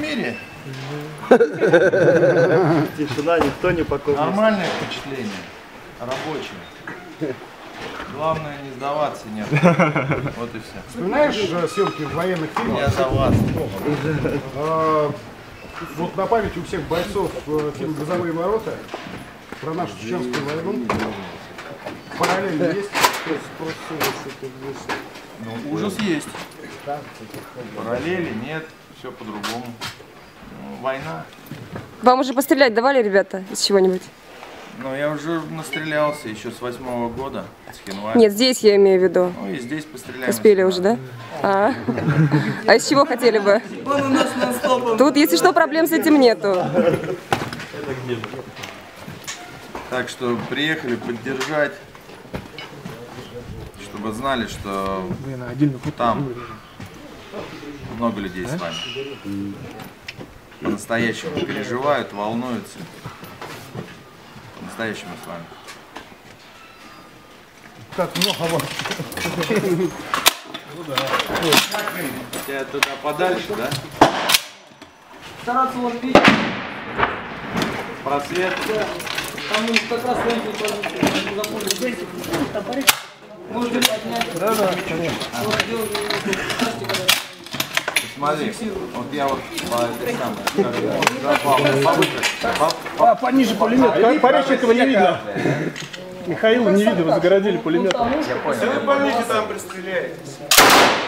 мире. Тишина, никто не покупает. Нормальное впечатление. Рабочее. Главное не сдаваться, нет. Вот и все. Вспоминаешь э, съемки в военных фильмах? Я за вас. А, вот на память у всех бойцов э, фильм «Грозовые ворота» про нашу чеченскую войну. Параллельно есть? Ну, ужас есть. Параллели нет, все по-другому. Ну, война. Вам уже пострелять давали, ребята, из чего-нибудь? Ну, я уже настрелялся еще с восьмого года, с января. Нет, здесь я имею в виду. Ну и здесь постреляем. Успели уже, да? А, а из чего хотели бы? Тут, если что, проблем с этим нету. Так что приехали поддержать, чтобы знали, что там много людей с вами. По-настоящему переживают, волнуются. По-настоящему с вами. Так много вас. Тебя туда подальше, да? Стараться вот видеть, Просвет. там как раз раньше. Можете поднять. Да, да, конечно. Смотри, вот я вот по этой самой, А, пониже пулемет. Как Пореченкова не видно. Михаила не видно, вы загородили пулемет. Что, красная? Давай дальше.